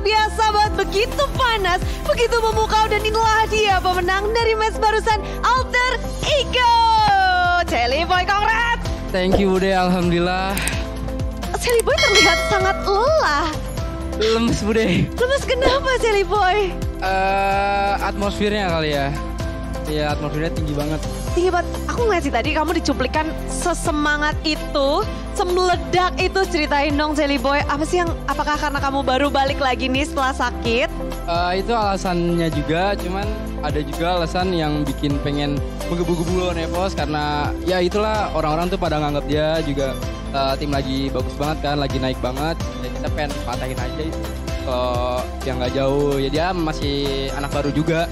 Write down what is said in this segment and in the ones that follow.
biasa banget, begitu panas, begitu memukau dan inilah dia pemenang dari match barusan Alter Ego. Jelly Boy, congrats! Thank you Bude, Alhamdulillah. Jelly Boy terlihat sangat lelah. Lemes Bude. Lemes kenapa Jelly Boy? Eh, atmosfernya kali ya. Iya atmosfernya tinggi banget. Tinggi banget. Aku ngeliat sih tadi kamu dicuplikan sesemangat itu, semeledak itu ceritain dong Jelly Boy. Apa sih yang, apakah karena kamu baru balik lagi nih setelah sakit? Eh, itu alasannya juga, cuman ada juga alasan yang bikin pengen menggebu-gebu lawan Evos karena ya itulah orang-orang tuh pada nganggap dia juga eh, tim lagi bagus banget kan, lagi naik banget. Ya kita pengen patahin aja itu. Kalau yang nggak jauh, ya dia masih anak baru juga.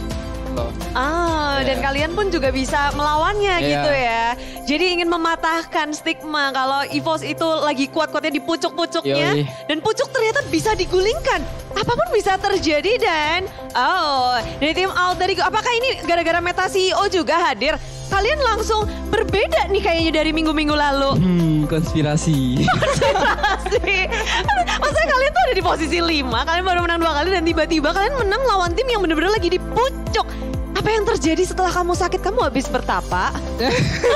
Loh. Ah, Iya. dan kalian pun juga bisa melawannya Iya. gitu ya. Jadi ingin mematahkan stigma kalau EVOS itu lagi kuat-kuatnya di pucuk-pucuknya dan pucuk ternyata bisa digulingkan. Apa pun bisa terjadi dan oh, dari tim Alter Ego, apakah ini gara-gara Meta CEO juga hadir? Kalian langsung berbeda nih kayaknya dari minggu-minggu lalu. Hmm, konspirasi. Pasti. Maksudnya kalian tuh ada di posisi 5, kalian baru menang dua kali dan tiba-tiba kalian menang lawan tim yang bener-bener lagi di pucuk. Apa yang terjadi setelah kamu sakit? Kamu habis bertapa?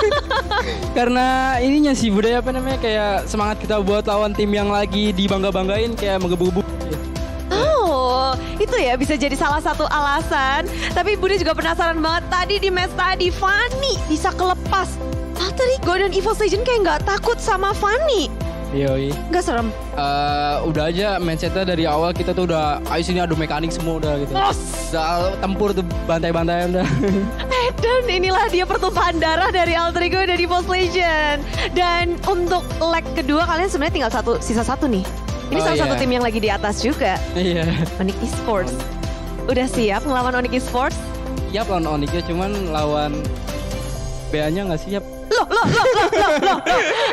Karena ininya sih budaya apa namanya kayak semangat kita buat lawan tim yang lagi dibangga-banggain kayak menggebu-gebu. Itu ya bisa jadi salah satu alasan. Tapi Budi juga penasaran banget tadi di match tadi Fanny bisa kelepas. Alter Ego dan Evil Legend kayak nggak takut sama Fanny. Yoi. Nggak serem. Eh, udah aja mindsetnya dari awal kita tuh udah ayo sini adu mekanik semua udah gitu. Udah tempur tuh bantai-bantai udah. Eh, Dan inilah dia pertumpahan darah dari Alter Ego dan Evil Legend. Dan untuk leg kedua kalian sebenarnya tinggal satu, sisa satu nih. Ini Oh, salah satu iya. tim yang lagi di atas juga. Iya. Onyx Esports. Udah siap ngelawan Onyx Esports? Siap lawan Onyx ya cuman lawan BA-nya nggak siap. Loh, loh, loh, loh, loh, loh, loh.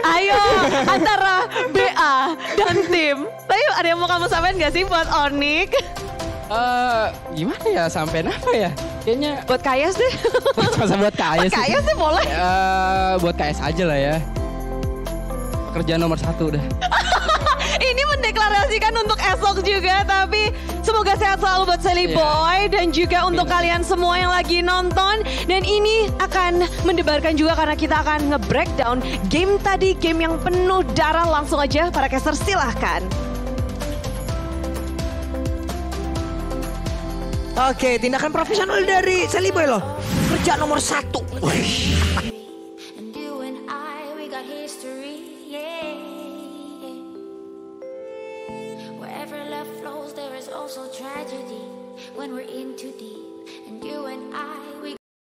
Ayo, antara BA dan tim. Tapi ada yang mau kamu sampaikan gak sih buat Onyx? Eh, gimana ya sampai apa ya? Kayaknya Buat Kayas deh. masa buat KS. Buat Kayas deh boleh. Eh, buat KS aja lah ya. Pekerjaan nomor satu udah. Ini mendeklarasikan untuk esok juga, tapi semoga sehat selalu buat Sally Iya. Boy dan juga untuk kalian semua yang lagi nonton. Dan ini akan mendebarkan juga karena kita akan nge-breakdown game tadi, game yang penuh darah. Langsung aja para caster silahkan. Oke, tindakan profesional dari Sally Boy loh. Kerja nomor satu. Wih. And you and I, we got history, yeah. so tragedy when we're in too deep. And you and I, we